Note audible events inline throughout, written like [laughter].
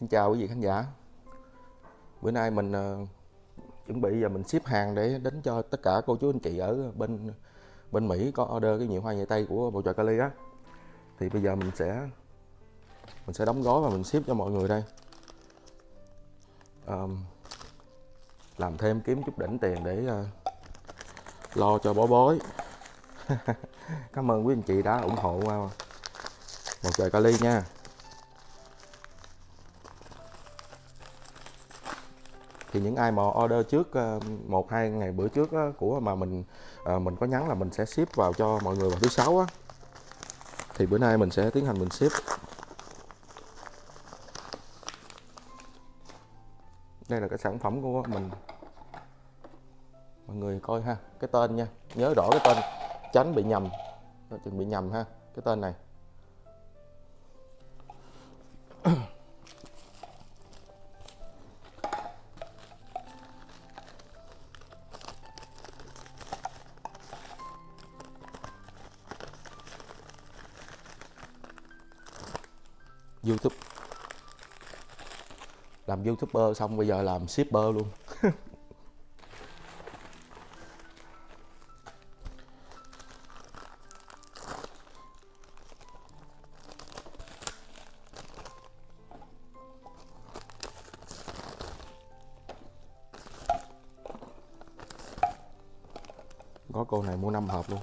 Xin chào quý vị khán giả. Bữa nay mình uh, chuẩn bị và mình ship hàng để đến cho tất cả cô chú anh chị ở bên bên Mỹ có order cái nhiều hoa nhạy tây của bầu trời Cali á. Thì bây giờ mình sẽ mình sẽ đóng gói và mình ship cho mọi người đây. Um, làm thêm kiếm chút đỉnh tiền để uh, lo cho bó bối. [laughs] Cảm ơn quý anh chị đã ủng hộ ờ, bầu trời Cali nha. Thì những ai mà order trước ờ, một hai ngày bữa trước á, của mà mình à, mình có nhắn là mình sẽ ship vào cho mọi người vào thứ sáu á. Thì bữa nay mình sẽ tiến hành mình ship. Đây là cái sản phẩm của mình. Mọi người coi ha cái tên nha nhớ rõ cái tên tránh bị nhầm. Chừng bị nhầm ha cái tên này. Youtube. Làm youtuber xong bây giờ làm shipper luôn. Có cô này mua năm hộp luôn.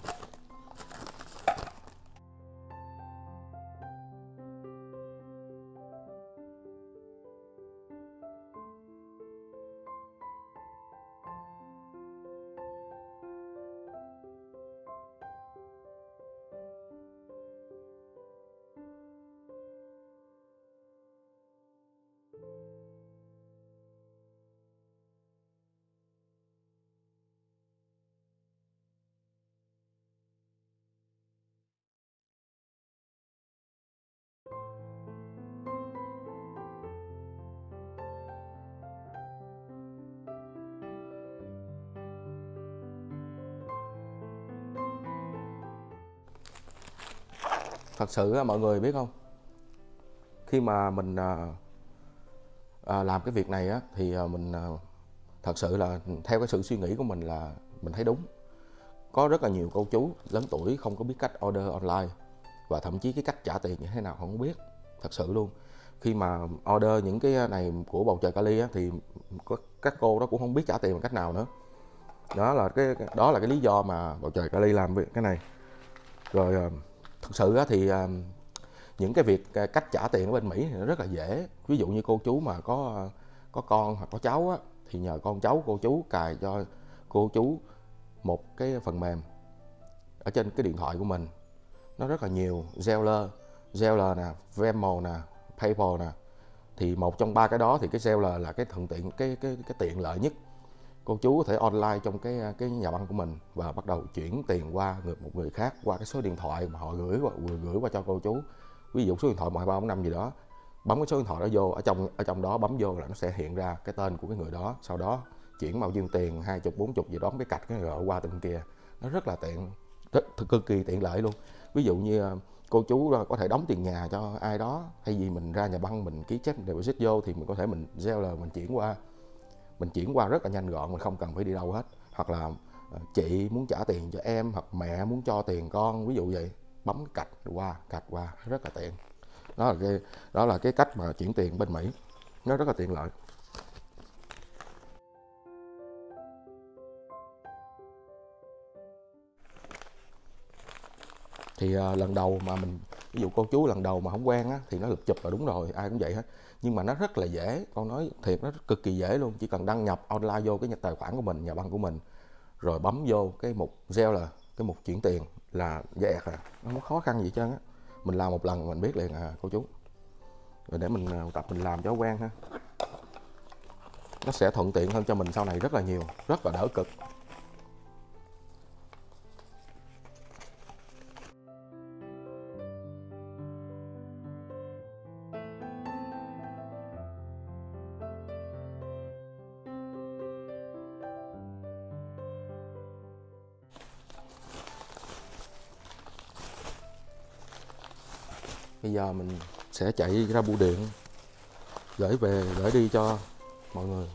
Thật sự mọi người biết không? Khi mà mình à, à, làm cái việc này á, thì à, mình à, thật sự là theo cái sự suy nghĩ của mình là mình thấy đúng. Có rất là nhiều cô chú lớn tuổi không có biết cách order online và thậm chí cái cách trả tiền như thế nào không biết thật sự luôn. Khi mà order những cái à, này của bầu trời kali á, thì các cô đó cũng không biết trả tiền bằng cách nào nữa. Đó là cái đó là cái lý do mà bầu trời kali làm cái này. Rồi à, thực sự thì à, những cái việc à, cách trả tiền ở bên Mỹ thì nó rất là dễ. Ví dụ như cô chú mà có à, có con hoặc có cháu á, thì nhờ con cháu cô chú cài cho cô chú một cái phần mềm ở trên cái điện thoại của mình. Nó rất là nhiều Zeller Zeller nè Venmo nè PayPal nè. Thì một trong ba cái đó thì cái Zeller là cái thuận tiện cái cái cái tiện lợi nhất cô chú có thể online trong cái à, cái nhà băng của mình và bắt đầu chuyển tiền qua người một người khác qua cái số điện thoại mà họ gửi qua gửi qua cho cô chú. Ví dụ số điện thoại một hai ba bốn năm gì đó, bấm cái số điện thoại đó vô, ở trong ở trong đó bấm vô là nó sẽ hiện ra cái tên của cái người đó. Sau đó chuyển bao nhiêu tiền, hai chục, bốn chục gì đó, cái cạch cái gọi qua từng kia. Nó rất là tiện rất cực kỳ tiện lợi luôn. Ví dụ như à, cô chú có thể đóng tiền nhà cho ai đó hay gì mình ra nhà băng mình ký check deposit vô thì mình có thể mình gieo là mình chuyển qua mình chuyển qua rất là nhanh gọn mình không cần phải đi đâu hết. Hoặc là ờ, chị muốn trả tiền cho em hoặc mẹ muốn cho tiền con ví dụ vậy. Bấm cạch qua cạch qua rất là tiện. Đó là cái đó là cái cách mà chuyển tiền bên Mỹ. Nó rất là tiện lợi. Thì uh, lần đầu mà mình ví dụ cô chú lần đầu mà không quen á, thì nó lục chụp là đúng rồi, ai cũng vậy hết. Nhưng mà nó rất là dễ, con nói thiệt, nó cực kỳ dễ luôn. Chỉ cần đăng nhập online vô cái tài khoản của mình, nhà băng của mình, rồi bấm vô cái mục gieo là cái mục chuyển tiền là dễ à nó không khó khăn gì trơn á. Mình làm một lần mình biết liền à cô chú. Rồi để mình à, tập mình làm cho quen ha. Nó sẽ thuận tiện hơn cho mình sau này rất là nhiều, rất là đỡ cực. Bây giờ mình sẽ chạy ra bưu điện, gửi về, gửi đi cho mọi người.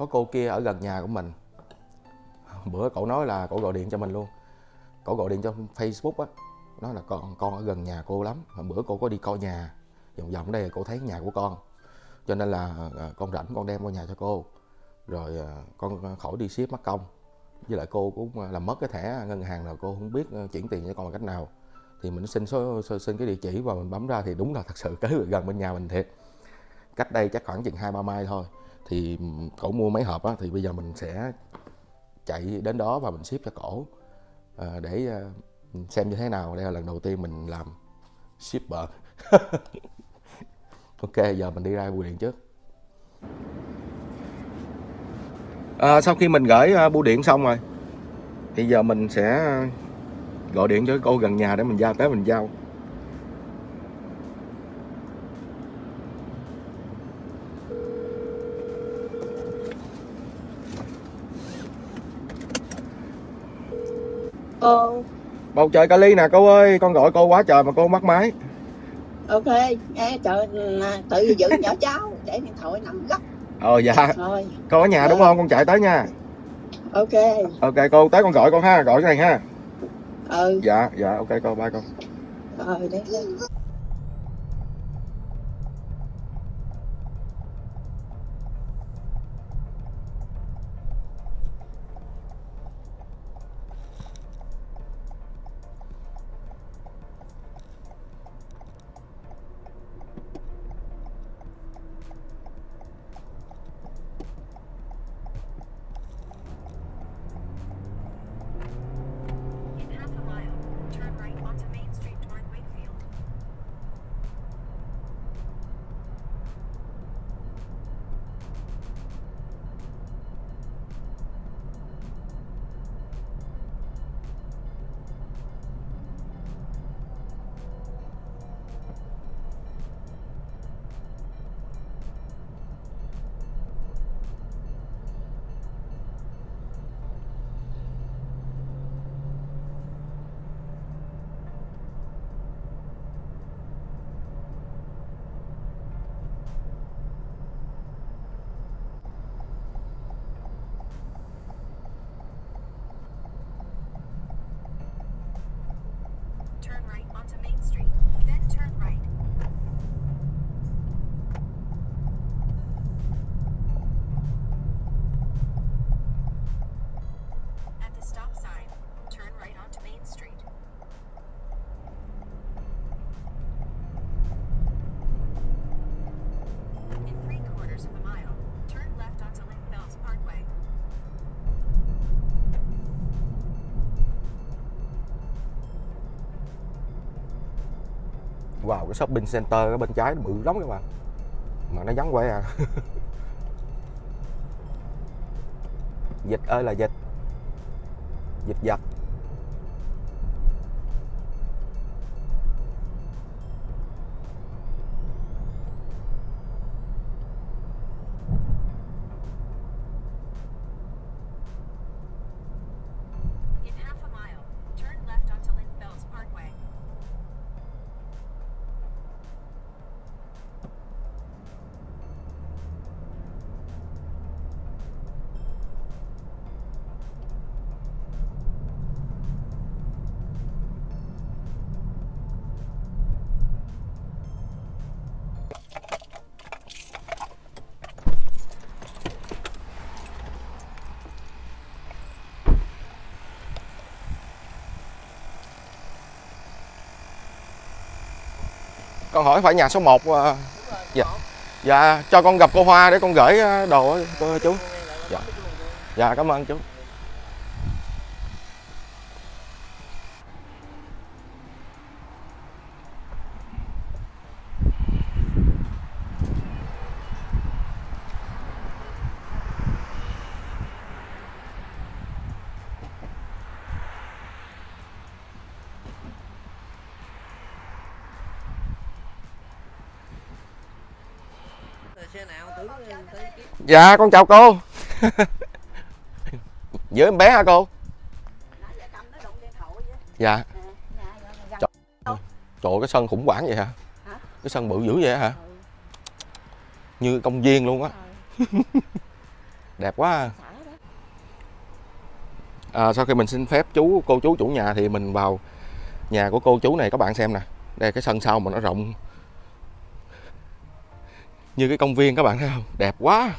Có cô kia ở gần nhà của mình. Bữa cậu nói là cậu gọi điện cho mình luôn. Cậu gọi điện cho facebook á, nói là con con ở gần nhà cô lắm, Mà bữa cô có đi coi nhà. Vòng vòng đây cô thấy nhà của con. Cho nên là à, con rảnh con đem qua nhà cho cô. Rồi à, con khỏi đi ship mất công. Với lại cô cũng à, làm mất cái thẻ ngân hàng rồi cô không biết chuyển tiền cho con bằng cách nào. Thì mình xin số xin cái địa chỉ và mình bấm ra thì đúng là thật sự [laughs] kế gần bên nhà mình thiệt. Cách đây chắc khoảng chừng hai ba mai thôi thì cổ mua mấy hộp á, thì bây giờ mình sẽ chạy đến đó và mình ship cho cổ. À, để à, xem như thế nào. Đây là lần đầu tiên mình làm shipper. [laughs] Ok giờ mình đi ra bưu điện trước. À, sau khi mình gửi uh, bưu điện xong rồi thì giờ mình sẽ gọi điện cho cô gần nhà để mình giao tới mình giao. Cô, bầu trời Cali nè cô ơi con gọi cô quá trời mà cô bắt máy. Ok, nghe trời tự giữ [laughs] nhỏ cháu để điện thoại nằm gấp. Ờ dạ. Thôi. con ở nhà đúng không? Con chạy tới nha. Ok, ok cô tới con gọi con ha gọi cái này ha. Ừ, dạ dạ ok cô bye con rồi đấy. Onto Main Street, then turn right. Vào cái shopping center ở bên trái nó bự lắm các bạn. Mà nó vắng quay à. [laughs] Dịch ơi là dịch. Dịch giật. Con hỏi phải nhà số 1 à, dạ. Dạ cho con gặp cô Hoa để con gửi à, đồ á, cô chú. Dạ. Dạ cảm ơn chú. Dạ con chào cô. [laughs] Với em bé hả cô? Dạ. Trời. trời cái sân khủng hoảng vậy hả? Cái sân bự dữ vậy hả? Như công viên luôn á. [laughs] Đẹp quá à. À, sau khi mình xin phép chú cô chú chủ nhà thì mình vào nhà của cô chú này. Các bạn xem nè. Đây cái sân sau mà nó rộng như cái công viên các bạn thấy không? Đẹp quá.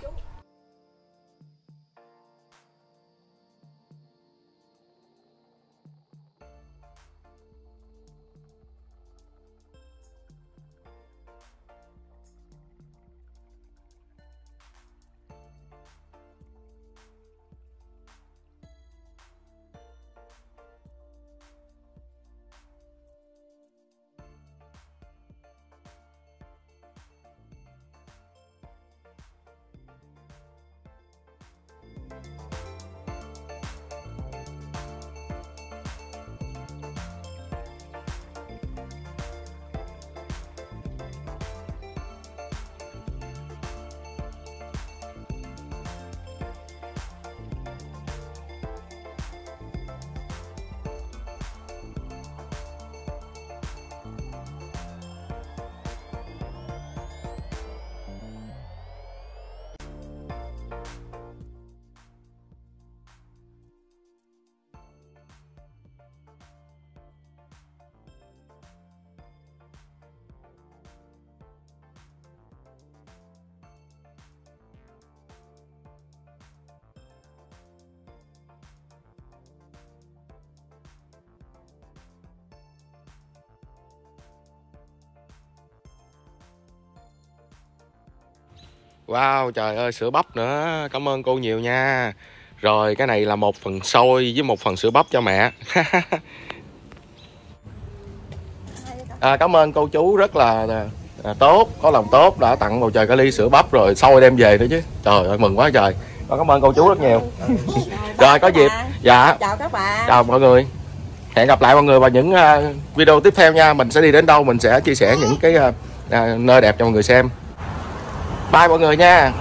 Wow, trời ơi, sữa bắp nữa. Cảm ơn cô nhiều nha. Rồi, cái này là một phần xôi với một phần sữa bắp cho mẹ. [laughs] à, cảm ơn cô chú rất là à, tốt, có lòng tốt đã tặng bầu trời cái ly sữa bắp rồi xôi đem về nữa chứ. Trời ơi, mừng quá trời. Con cảm ơn cô chú rất nhiều. [laughs] Rồi, có dịp. Dạ, Chào các bạn. chào mọi người. Hẹn gặp lại mọi người vào những à, video tiếp theo nha. Mình sẽ đi đến đâu, mình sẽ chia sẻ những cái à, à, nơi đẹp cho mọi người xem. Bye mọi người nha.